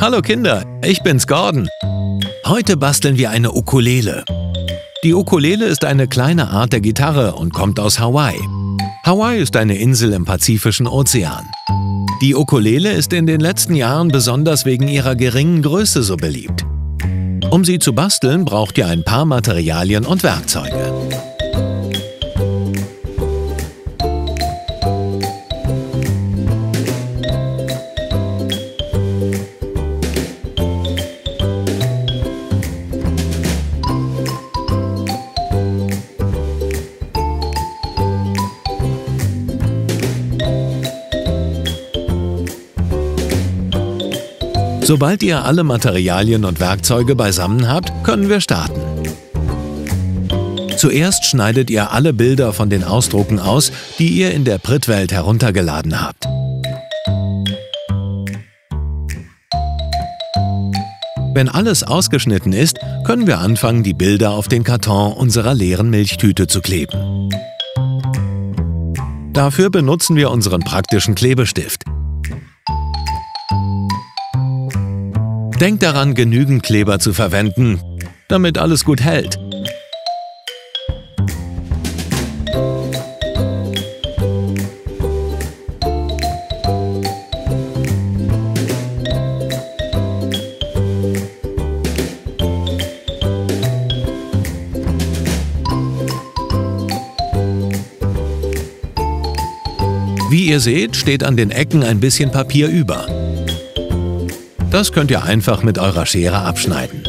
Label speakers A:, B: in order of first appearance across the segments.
A: Hallo Kinder, ich bin's Gordon. Heute basteln wir eine Ukulele. Die Ukulele ist eine kleine Art der Gitarre und kommt aus Hawaii. Hawaii ist eine Insel im Pazifischen Ozean. Die Ukulele ist in den letzten Jahren besonders wegen ihrer geringen Größe so beliebt. Um sie zu basteln, braucht ihr ein paar Materialien und Werkzeuge. Sobald ihr alle Materialien und Werkzeuge beisammen habt, können wir starten. Zuerst schneidet ihr alle Bilder von den Ausdrucken aus, die ihr in der Prittwelt heruntergeladen habt. Wenn alles ausgeschnitten ist, können wir anfangen, die Bilder auf den Karton unserer leeren Milchtüte zu kleben. Dafür benutzen wir unseren praktischen Klebestift. Denkt daran, genügend Kleber zu verwenden, damit alles gut hält. Wie ihr seht, steht an den Ecken ein bisschen Papier über. Das könnt ihr einfach mit eurer Schere abschneiden.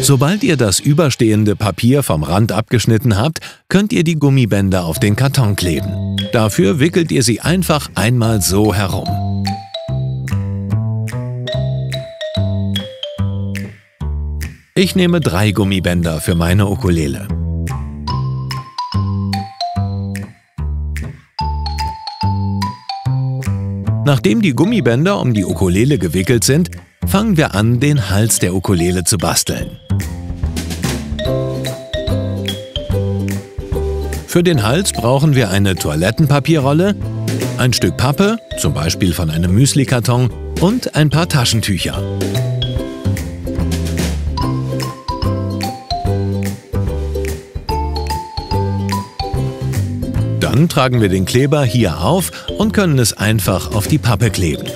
A: Sobald ihr das überstehende Papier vom Rand abgeschnitten habt, könnt ihr die Gummibänder auf den Karton kleben. Dafür wickelt ihr sie einfach einmal so herum. Ich nehme drei Gummibänder für meine Ukulele. Nachdem die Gummibänder um die Ukulele gewickelt sind, fangen wir an, den Hals der Ukulele zu basteln. Für den Hals brauchen wir eine Toilettenpapierrolle, ein Stück Pappe, zum Beispiel von einem Müslikarton, und ein paar Taschentücher. Dann tragen wir den Kleber hier auf und können es einfach auf die Pappe kleben.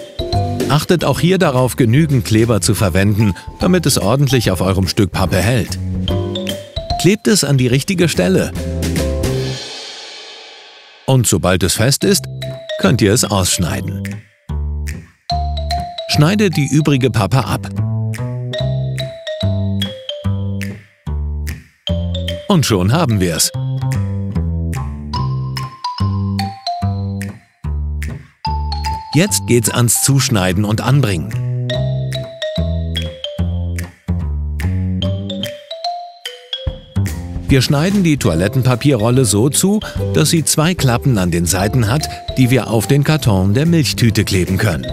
A: Achtet auch hier darauf, genügend Kleber zu verwenden, damit es ordentlich auf eurem Stück Pappe hält. Klebt es an die richtige Stelle. Und sobald es fest ist, könnt ihr es ausschneiden. Schneide die übrige Pappe ab. Und schon haben wir es. Jetzt geht's ans Zuschneiden und Anbringen. Wir schneiden die Toilettenpapierrolle so zu, dass sie zwei Klappen an den Seiten hat, die wir auf den Karton der Milchtüte kleben können.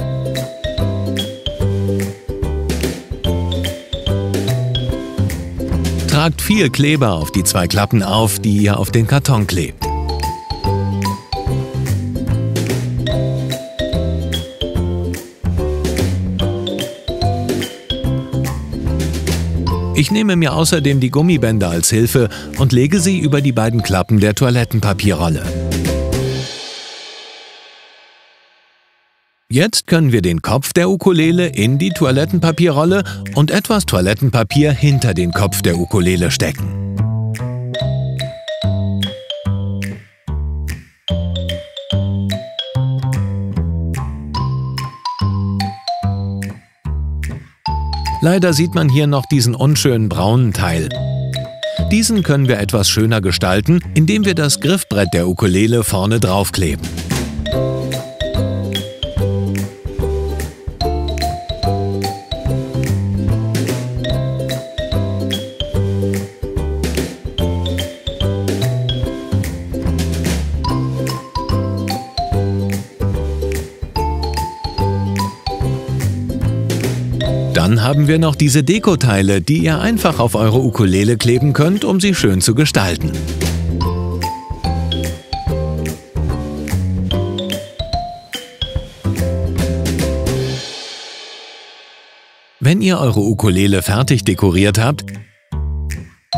A: Tragt viel Kleber auf die zwei Klappen auf, die ihr auf den Karton klebt. Ich nehme mir außerdem die Gummibänder als Hilfe und lege sie über die beiden Klappen der Toilettenpapierrolle. Jetzt können wir den Kopf der Ukulele in die Toilettenpapierrolle und etwas Toilettenpapier hinter den Kopf der Ukulele stecken. Leider sieht man hier noch diesen unschönen braunen Teil. Diesen können wir etwas schöner gestalten, indem wir das Griffbrett der Ukulele vorne draufkleben. haben wir noch diese Dekoteile, die ihr einfach auf eure Ukulele kleben könnt, um sie schön zu gestalten. Wenn ihr eure Ukulele fertig dekoriert habt,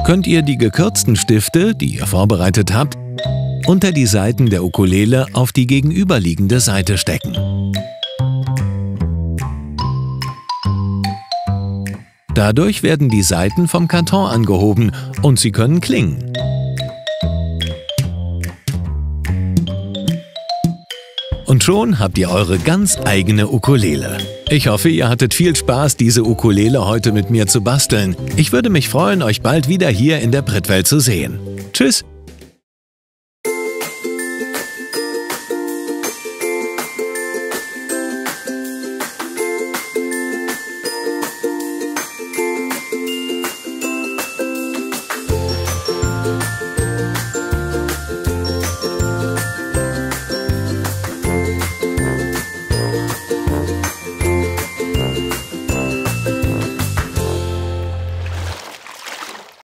A: könnt ihr die gekürzten Stifte, die ihr vorbereitet habt, unter die Seiten der Ukulele auf die gegenüberliegende Seite stecken. Dadurch werden die Seiten vom Karton angehoben und sie können klingen. Und schon habt ihr eure ganz eigene Ukulele. Ich hoffe, ihr hattet viel Spaß, diese Ukulele heute mit mir zu basteln. Ich würde mich freuen, euch bald wieder hier in der Prittwelt zu sehen. Tschüss!